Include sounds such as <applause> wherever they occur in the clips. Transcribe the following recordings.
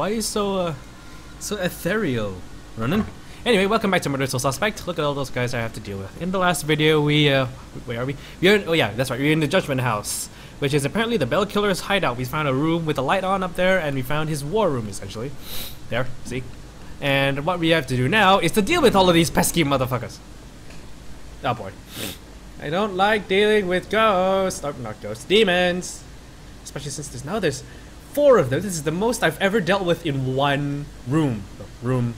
Why are you so, uh, so ethereal, Ronan? Anyway, welcome back to Murder Soul Suspect. Look at all those guys I have to deal with. In the last video, we, uh, where are we? We're oh yeah, that's right, we're in the Judgment House, which is apparently the Bell Killer's hideout. We found a room with a light on up there, and we found his war room, essentially. There, see? And what we have to do now is to deal with all of these pesky motherfuckers. Oh boy. I don't like dealing with ghosts, oh, not ghosts, demons. Especially since there's now there's four of them. This is the most I've ever dealt with in one room. Room,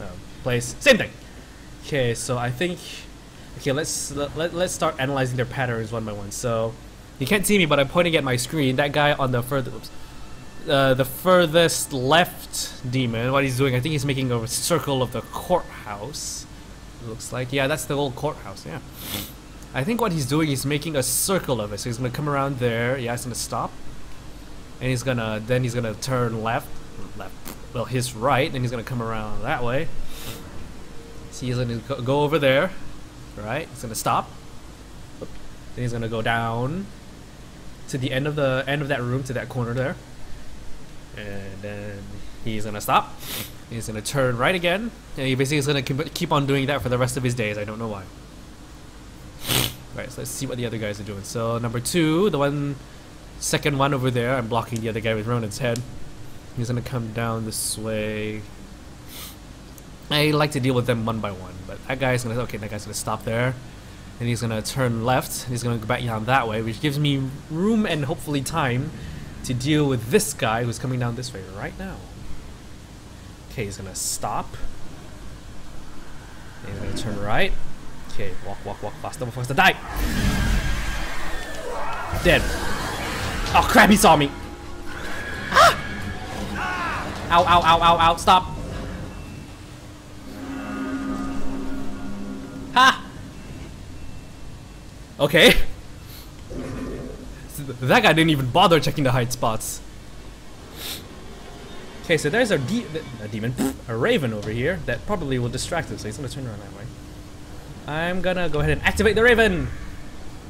uh, place, same thing. Okay, so I think, okay, let's let, let, let's start analyzing their patterns one by one. So, you can't see me, but I'm pointing at my screen. That guy on the further, oops, uh, the furthest left demon, what he's doing, I think he's making a circle of the courthouse. looks like, yeah, that's the old courthouse, yeah. I think what he's doing is making a circle of it. So he's gonna come around there. Yeah, he's gonna stop, and he's gonna then he's gonna turn left, left. Well, his right, and he's gonna come around that way. So he's gonna go over there, right? He's gonna stop. Then he's gonna go down to the end of the end of that room to that corner there, and then he's gonna stop. He's gonna turn right again, and he basically is gonna keep on doing that for the rest of his days. I don't know why. Right, so let's see what the other guys are doing. So number two, the one, second one over there, I'm blocking the other guy with Ronan's head. He's gonna come down this way. I like to deal with them one by one, but that guy's gonna, okay, that guy's gonna stop there. And he's gonna turn left, he's gonna go back down that way, which gives me room and hopefully time to deal with this guy who's coming down this way right now. Okay, he's gonna stop. And he's gonna turn right. Okay, walk, walk, walk faster, faster, die! Dead. Oh crap, he saw me! <gasps> Ow, ow, ow, ow, ow, stop! Ha! Okay. <laughs> that guy didn't even bother checking the hide spots. Okay, so there's a, de a demon, a raven over here that probably will distract him, so he's gonna turn around that way. I'm gonna go ahead and activate the Raven.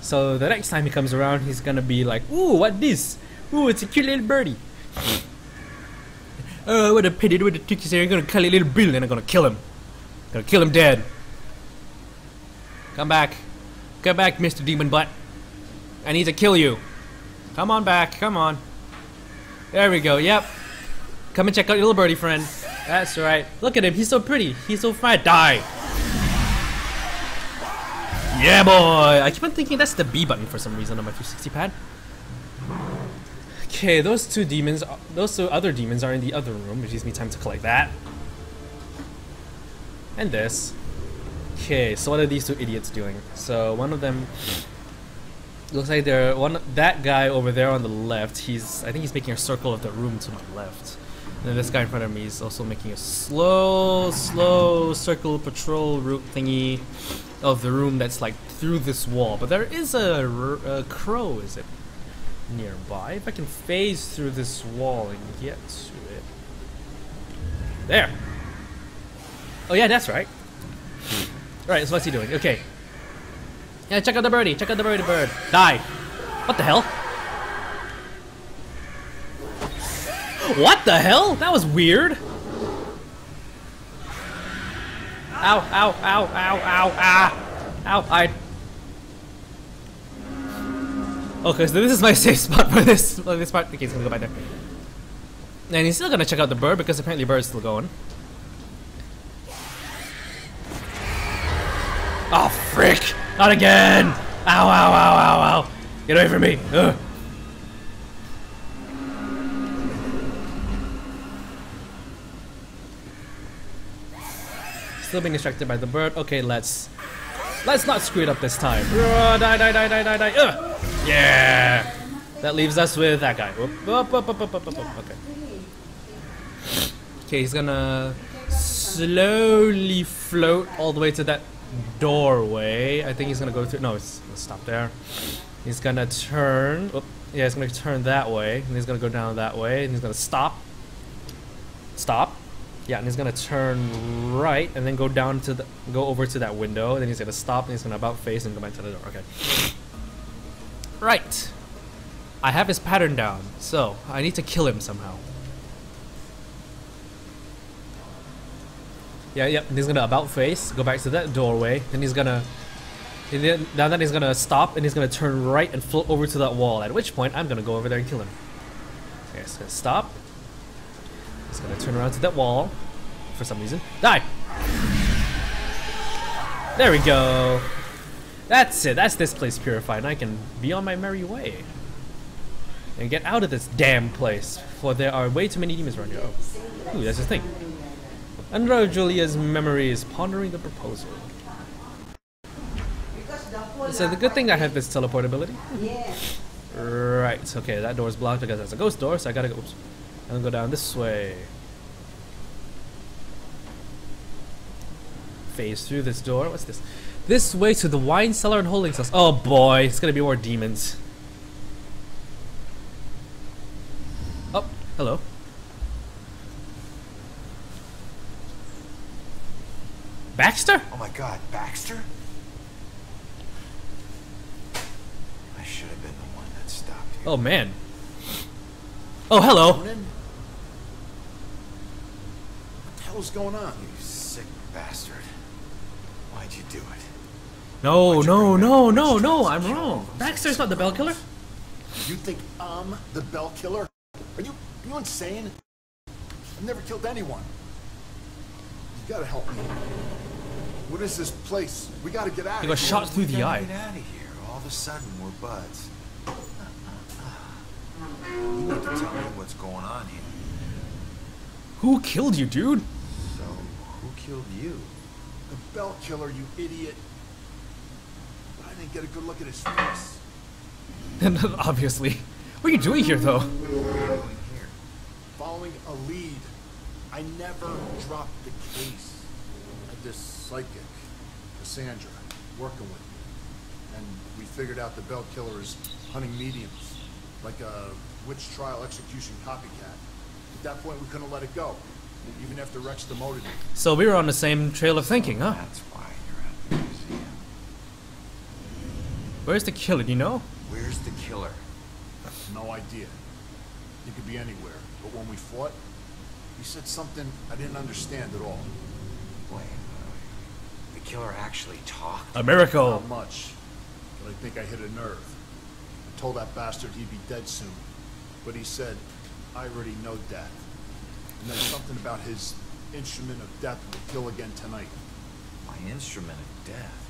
So the next time he comes around, he's gonna be like, "Ooh, what this? Ooh, it's a cute little birdie." <laughs> oh, what a pity! What a tricky say? I'm gonna call a little Bill, and I'm gonna kill him. Gonna kill him dead. Come back, come back, Mr. Demon Butt. I need to kill you. Come on back, come on. There we go. Yep. Come and check out your little birdie friend. That's right. Look at him. He's so pretty. He's so fine. Die. Yeah, boy! I keep on thinking that's the B button for some reason on my 360 pad. Okay, those two demons, uh, those two other demons are in the other room, which gives me time to collect that. And this. Okay, so what are these two idiots doing? So one of them looks like they're one that guy over there on the left. He's I think he's making a circle of the room to my left. And then this guy in front of me is also making a slow, slow circle patrol route thingy of the room that's like through this wall. But there is a, crow, is it? Nearby. If I can phase through this wall and get to it. There. Oh yeah, that's right. Alright, so what's he doing? Okay. Yeah, check out the birdie. Check out the birdie bird. Die. What the hell? What the hell? That was weird. Ow, ow, ow, ow, ow, ah! Ow, I... Okay, so this is my <laughs> safe spot for this, for this part. Okay, he's gonna go back there. And he's still gonna check out the bird because apparently the bird's still going. Oh, frick! Not again! Ow, ow, ow, ow, ow! Get away from me! Ugh. Still being distracted by the bird. Okay, let's let's not screw it up this time. Uh, die, die, die, die, die, die. Uh, yeah. That leaves us with that guy. Okay. Okay, he's gonna slowly float all the way to that doorway. I think he's gonna go through. No, it's gonna stop there. He's gonna turn. Yeah, he's gonna turn that way, and he's gonna go down that way, and he's gonna stop. Stop. Yeah, and he's gonna turn right and then go down to the go over to that window. And then he's gonna stop and he's gonna about face and go back to the door. Okay. Right. I have his pattern down, so I need to kill him somehow. Yeah, yep. Yeah, he's gonna about face, go back to that doorway. Then he's gonna. And then, now then he's gonna stop and he's gonna turn right and float over to that wall. At which point I'm gonna go over there and kill him. Okay, so stop. Turn around to that wall for some reason. Die! There we go. That's it. That's this place purified, and I can be on my merry way. And get out of this damn place, for there are way too many demons around here. Oh. Ooh, that's his thing. Under Julia's memories, pondering the proposal. So the good thing I have this teleport ability. Right, okay, that door's blocked because that's a ghost door, so I gotta go. Oops. I'm gonna go down this way. Phase through this door. What's this? This way to the wine cellar and holding cells. Oh boy, it's gonna be more demons. Oh, hello. Baxter? Oh my god, Baxter? I should have been the one that stopped you. Oh man. Oh, hello. Ronan? What the hell's going on? You sick bastard. Why'd you do it? No, Why'd no, no, no, no, I'm and kill all wrong. Baxter's not the bell killer. You think I'm the bell killer? Are you are you insane? I've never killed anyone. You gotta help me. What is this place? We gotta get out He of got shot through the eye. Get out of here. All of a sudden, we're buds. You need to tell me what's going on here. Who killed you, dude? So, who killed you? The bell killer, you idiot. But I didn't get a good look at his face. <laughs> Obviously. What are you doing here, though? What are you doing here? Following a lead. I never dropped the case. I had this psychic, Cassandra, working with me. And we figured out the bell killer is hunting mediums. Like a witch trial execution copycat. At that point, we couldn't let it go. Even after Rex demoted me. So we were on the same trail of thinking, huh? That's why you're at the museum. Where's the killer, do you know? Where's the killer? No idea. He could be anywhere. But when we fought, he said something I didn't understand at all. Wait, the killer actually talked? A miracle. Not much, but I think I hit a nerve. I told that bastard he'd be dead soon, but he said, I already know death. And then something about his instrument of death will kill again tonight. My instrument of death.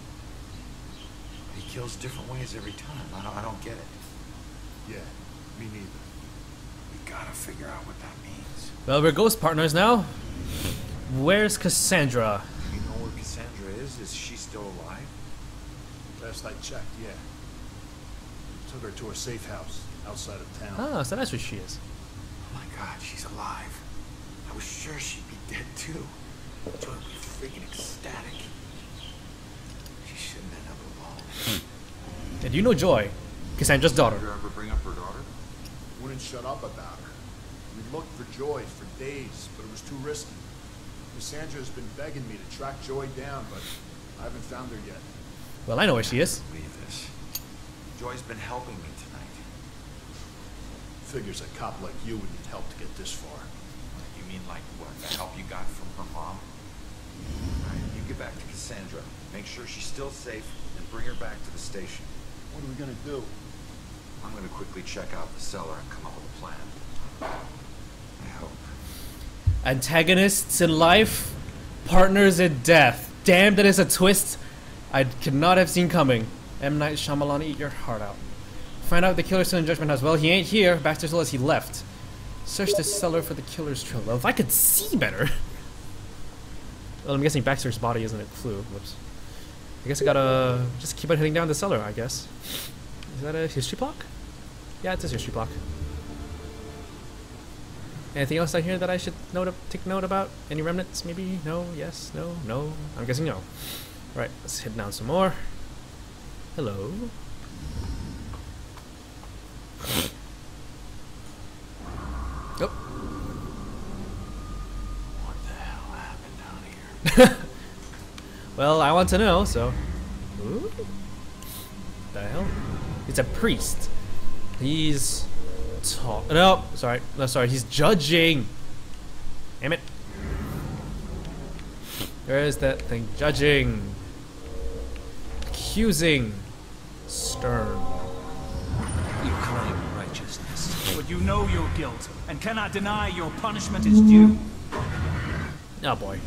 He kills different ways every time. I don't, I don't get it. Yeah, me neither. We gotta figure out what that means. Well, we're ghost partners now. Where's Cassandra? You know where Cassandra is? Is she still alive? Last I checked, yeah. Took her to a safe house outside of town. Ah, so that's where she is. Oh my god, she's alive. I was sure she'd be dead too. Joy would be freaking ecstatic. She shouldn't end up alone. And you know Joy, Cassandra's daughter. Did you ever bring up her daughter? Wouldn't shut up about her. We looked for Joy for days, but it was too risky. Cassandra has been begging me to track Joy down, but I haven't found her yet. Well, I know where she is. Believe this. Joy's been helping me tonight. Figures a cop like you would need help to get this far. You mean like what? The help you got from her mom? Alright, you get back to Cassandra. Make sure she's still safe and bring her back to the station. What are we gonna do? I'm gonna quickly check out the cellar and come up with a plan. I hope. Antagonists in life, partners in death. Damn, that is a twist I could not have seen coming. M. Night Shyamalan, eat your heart out. Find out the killer's still in Judgment House. Well, he ain't here. Baxter told us he left. Search the cellar for the killer's trail. Well, if I could see better. Well, I'm guessing Baxter's body isn't a clue. Whoops. I guess I gotta just keep on heading down the cellar, I guess. Is that a history block? Yeah, it's a history block. Anything else I hear that I should note take note about? Any remnants? Maybe? No? Yes? No? No? I'm guessing no. Right, let's head down some more. Hello. Oh, What the hell happened down here? Well, I want to know, so. Ooh. The hell? It's a priest. He's tall. No, sorry. No, sorry. He's judging. Damn it. There is that thing. Judging. Accusing. Stern. You claim righteousness, but you know your guilt and cannot deny your punishment is due. Oh boy.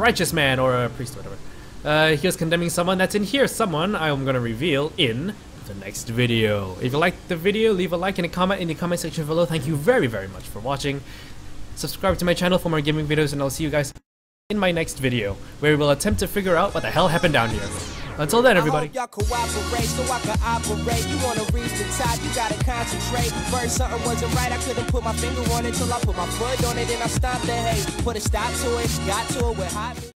Righteous man or a priest whatever. Uh, he was condemning someone that's in here. Someone I'm gonna reveal in the next video. If you liked the video, leave a like and a comment in the comment section below. Thank you very, very much for watching. Subscribe to my channel for more gaming videos and I'll see you guys in my next video, where we will attempt to figure out what the hell happened down here. Until then, everybody. Y'all cooperate so I can operate. You wanna reach the top, you gotta concentrate. First something wasn't right, I couldn't put my finger on it till I put my foot on it and I stopped the hate. Put a stop to it, got to it with hot.